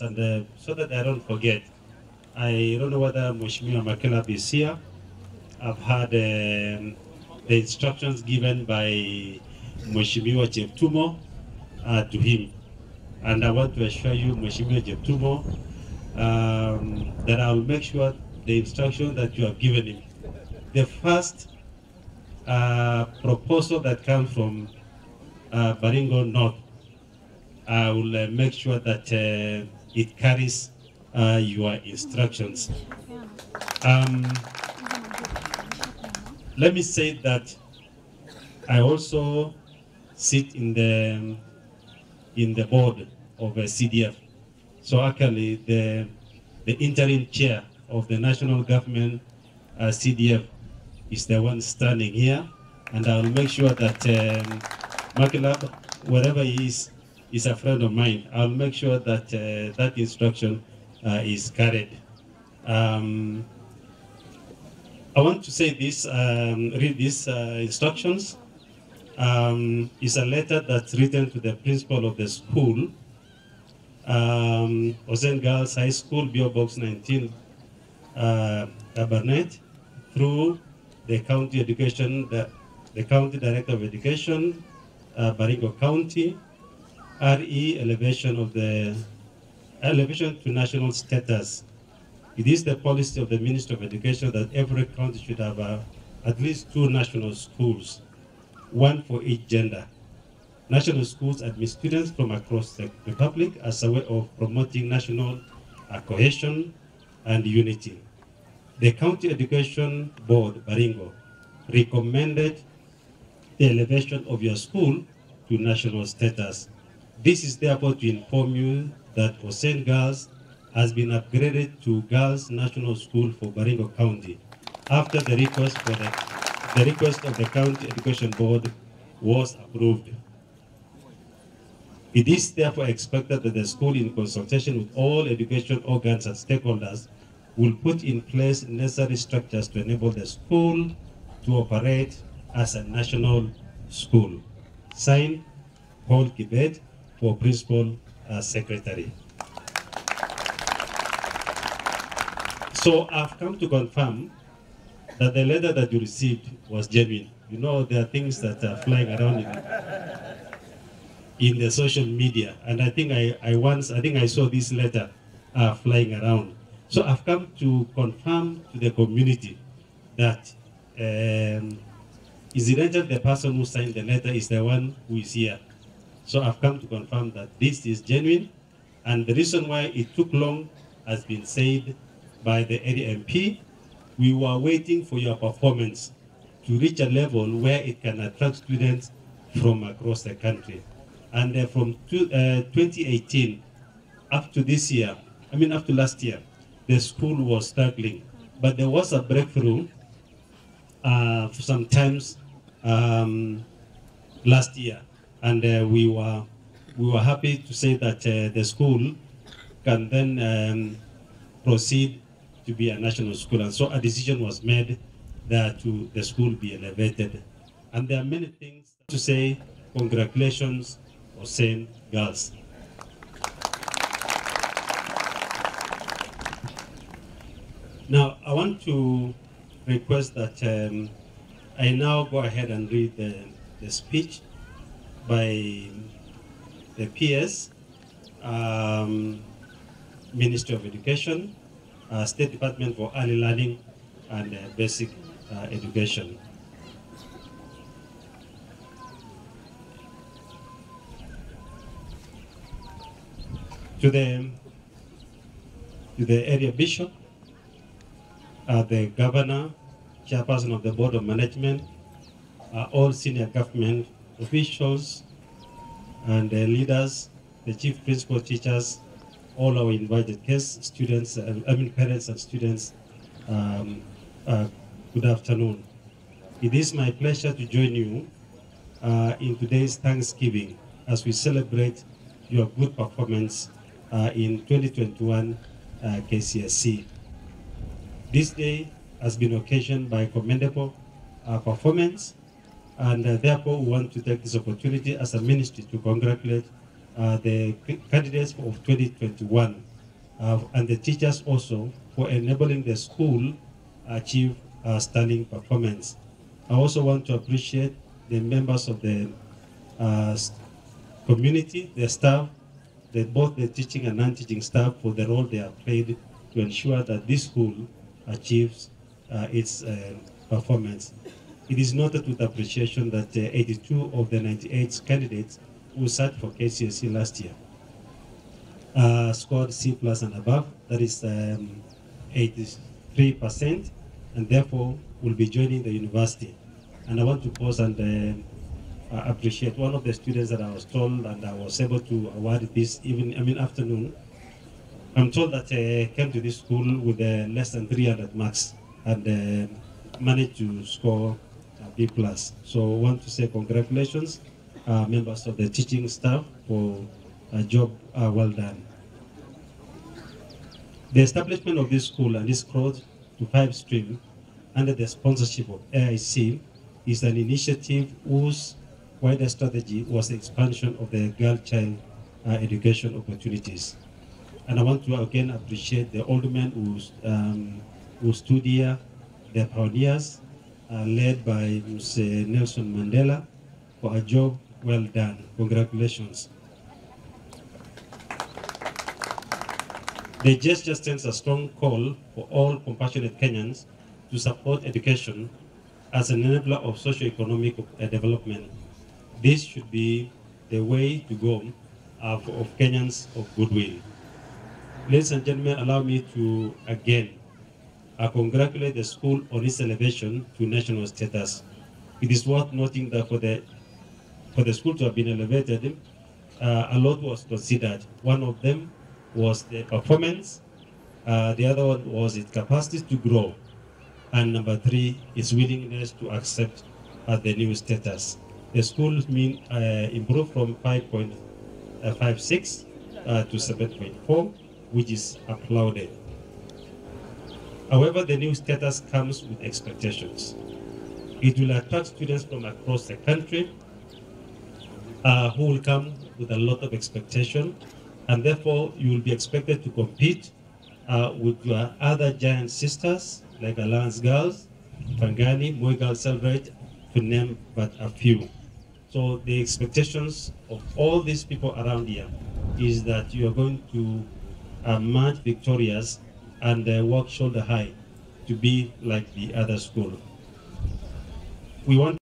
And uh, so that I don't forget, I don't know whether Mheshimiwa Makilap is here. I've had um, the instructions given by Mheshimiwa Jeptumo uh, to him. And I want to assure you, Mheshimiwa Jeptumo, um, that I will make sure the instruction that you have given him. The first uh, proposal that comes from uh, Baringo North, I will uh, make sure that uh, it carries uh, your instructions. Um, let me say that I also sit in the in the board of a CDF. So actually, the the interim chair of the national government uh, CDF is the one standing here, and I will make sure that um, Makilap, wherever he is, is a friend of mine. I'll make sure that uh, that instruction uh, is carried. Um, I want to say this, um, read these uh, instructions. Um, it's a letter that's written to the principal of the school, um, Ossen Girls High School, BO Box 19, uh, through the county education, the, the county director of education, uh, Baringo County, RE elevation of the elevation to national status. It is the policy of the Ministry of Education that every county should have uh, at least two national schools, one for each gender. National schools admit students from across the republic as a way of promoting national uh, cohesion and unity. The County Education Board, Baringo, recommended the elevation of your school to national status. This is therefore to inform you that Ossen Girls has been upgraded to Girls National School for Baringo County after the request for the, the request of the County Education Board was approved. It is therefore expected that the school, in consultation with all education organs and stakeholders, will put in place necessary structures to enable the school to operate as a national school. Signed, Paul Kibet, for Principal uh, Secretary. So I've come to confirm that the letter that you received was genuine. You know, there are things that are flying around in, in the social media. And I think I, I once, I think I saw this letter uh, flying around. So I've come to confirm to the community that um, incidentally the person who signed the letter is the one who is here. So I've come to confirm that this is genuine, and the reason why it took long has been said by the area MP. We were waiting for your performance to reach a level where it can attract students from across the country. And uh, from two, uh, 2018 up to this year, I mean up to last year, the school was struggling. But there was a breakthrough uh, sometimes um, last year, and uh, we were we were happy to say that uh, the school can then um, proceed to be a national school, and so a decision was made that to the school be elevated. And there are many things to say. Congratulations, Ossen Girls. Now, I want to request that um, I now go ahead and read the, the speech by the PS, um, Ministry of Education, uh, State Department for Early Learning and uh, Basic uh, Education. To the, to the area bishop, uh, the governor, chairperson of the board of management, uh, all senior government officials and uh, leaders, the chief principal teachers, all our invited guests, students, uh, I mean parents and students, um, uh, good afternoon. It is my pleasure to join you uh, in today's Thanksgiving as we celebrate your good performance uh, in 2021 uh, KCSE. This day has been occasioned by commendable performance, and uh, therefore we want to take this opportunity as a ministry to congratulate uh, the candidates of 2021 uh, and the teachers also for enabling the school achieve uh, standing performance. I also want to appreciate the members of the uh, community, the staff, the, both the teaching and non-teaching staff for the role they have played to ensure that this school achieves uh, its uh, performance. It is noted with appreciation that uh, 82 of the 98 candidates who sat for KCSE last year uh, scored C plus and above, that is um, 83%, and therefore will be joining the university. And I want to pause and uh, appreciate one of the students that I was told and I was able to award this even, I mean, afternoon. I'm told that I uh, came to this school with uh, less than 300 marks and uh, managed to score B plus. So I want to say congratulations, uh, members of the teaching staff for a job uh, well done. The establishment of this school and this growth to five stream under the sponsorship of AIC is an initiative whose wider strategy was the expansion of the girl child uh, education opportunities. And I want to again appreciate the old men who, um, who stood here, the pioneers, uh, led by Mr. Nelson Mandela, for a job well done. Congratulations. The gesture sends a strong call for all compassionate Kenyans to support education as an enabler of socio-economic uh, development. This should be the way to go uh, of Kenyans of goodwill. Ladies and gentlemen, allow me to again uh, congratulate the school on its elevation to national status. It is worth noting that for the for the school to have been elevated, uh, a lot was considered. One of them was the performance, uh, the other one was its capacity to grow, and number three, its willingness to accept uh, the new status. The school mean uh, improved from 5.56 uh, to 7.4, which is applauded. However, the new status comes with expectations. It will attract students from across the country uh, who will come with a lot of expectation and therefore you will be expected to compete uh, with your other giant sisters like Alliance Girls, Pangani, Girls Celebrate, to name but a few. So the expectations of all these people around here is that you are going to uh, emerge victorious and uh, work shoulder high to be like the other school. We want